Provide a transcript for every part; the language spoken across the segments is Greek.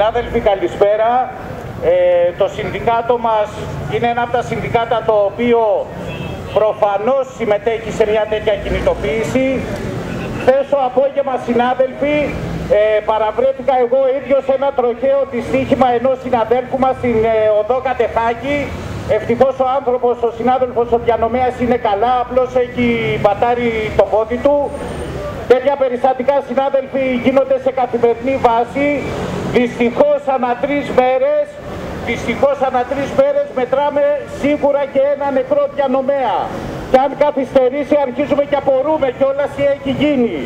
Συνάδελφοι, καλησπέρα. Ε, το συνδικάτο μας είναι ένα από τα συνδικάτα το οποίο προφανώς συμμετέχει σε μια τέτοια κινητοποίηση. Χθες το απόγευμα, συνάδελφοι, ε, παραβρέθηκα εγώ ίδιος ένα τροχαίο δυστύχημα ενός συναδέλφου μας στην ε, οδό Κατεχάκη. Ευτυχώς ο άνθρωπος, ο συνάδελφος ο διανομέας είναι καλά, απλώς έχει πατάρει το πόδι του. Τέτοια περιστατικά, συνάδελφοι, γίνονται σε καθημερινή βάση. Δυστυχώς ανά τρεις μέρες, δυστυχώς ανά τρεις μέρες μετράμε σίγουρα και ένα νεκρό διανομέα. Και αν καθυστερήσει αρχίζουμε και απορούμε κιόλας τι έχει γίνει.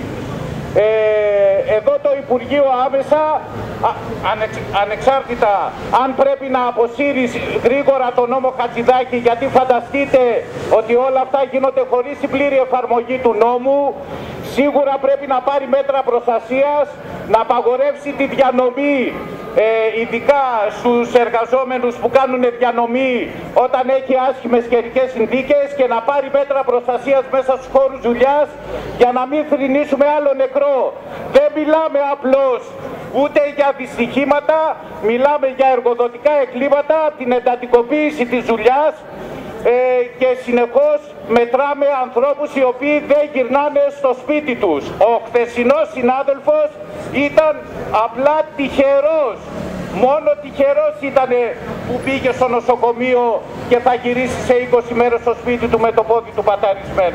Ε, εδώ το Υπουργείο άμεσα, ανεξάρτητα αν πρέπει να αποσύρεις γρήγορα τον νόμο Χατζηδάκη, γιατί φανταστείτε ότι όλα αυτά γίνονται χωρίς την πλήρη εφαρμογή του νόμου, σίγουρα πρέπει να πάρει μέτρα προστασίας, να απαγορεύσει τη διανομή ε, ειδικά στους εργαζόμενους που κάνουν διανομή όταν έχει άσχημες καιρικές συνθήκες και να πάρει μέτρα προστασίας μέσα στους χώρους δουλειάς για να μην θρυνήσουμε άλλο νεκρό. Δεν μιλάμε απλώς ούτε για δυστυχήματα, μιλάμε για εργοδοτικά εκκλήματα, την εντατικοποίηση της δουλειάς, ε, και συνεχώς μετράμε ανθρώπους οι οποίοι δεν γυρνάνε στο σπίτι τους. Ο χθεσινός συνάδελφος ήταν απλά τυχερός. Μόνο τυχερός ήταν που πήγε στο νοσοκομείο και θα γυρίσει σε 20 μέρες στο σπίτι του με το πόδι του παταρισμένο.